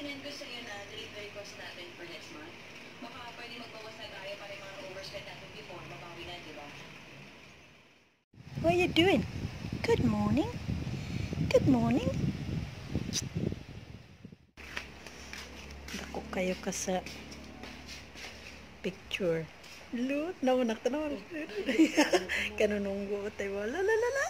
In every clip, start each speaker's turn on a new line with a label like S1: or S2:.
S1: sinend ko sa'yo na delivery cost natin for next month? Baka pwede magbawas na tayo para yung mga overspend natin before, mabawi na, di ba?
S2: What are you doing? Good morning. Good morning. Dako kayo ka sa picture. Lo, nawanak ta naman. Kanununggo tayo. La la. La la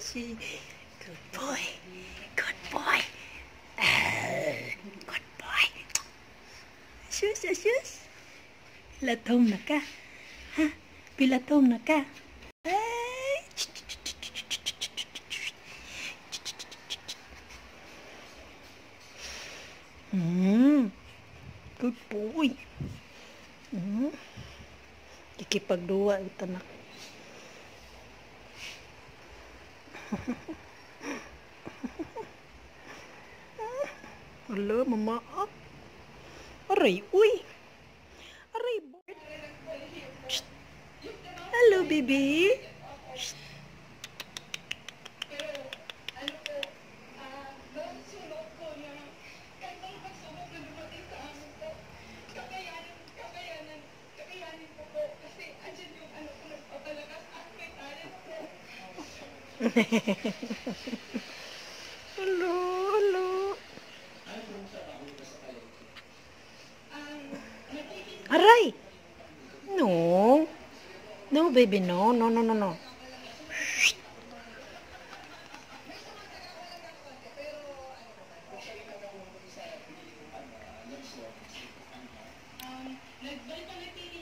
S2: gì good boy good boy ờ, good boy shoes shoes shoes là thùng nè ca ha, vì là thùng nè ca Mm. Good boy. Mm. Kikipagduwa ito na. Hello, mama. Aray, uy. Aray. Hello, baby. Hello, hello. Aray! No. No, baby, no. No, no, no, no. Shh.
S1: Nagbalbalitili na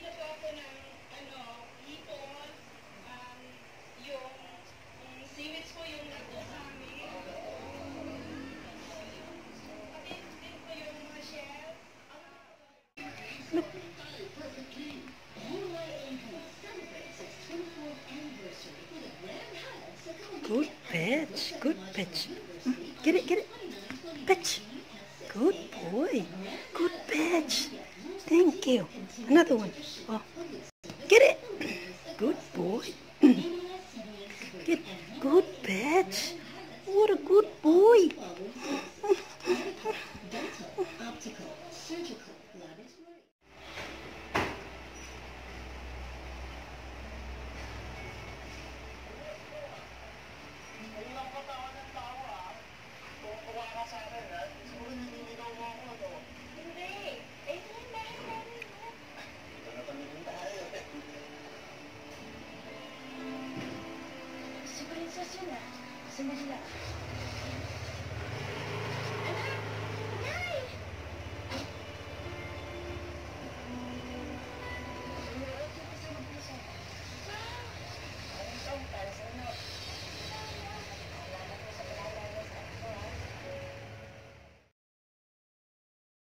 S2: pitch. Get it, get it. Pitch. Good boy. Good pitch. Thank you. Another one. Oh.
S1: しました。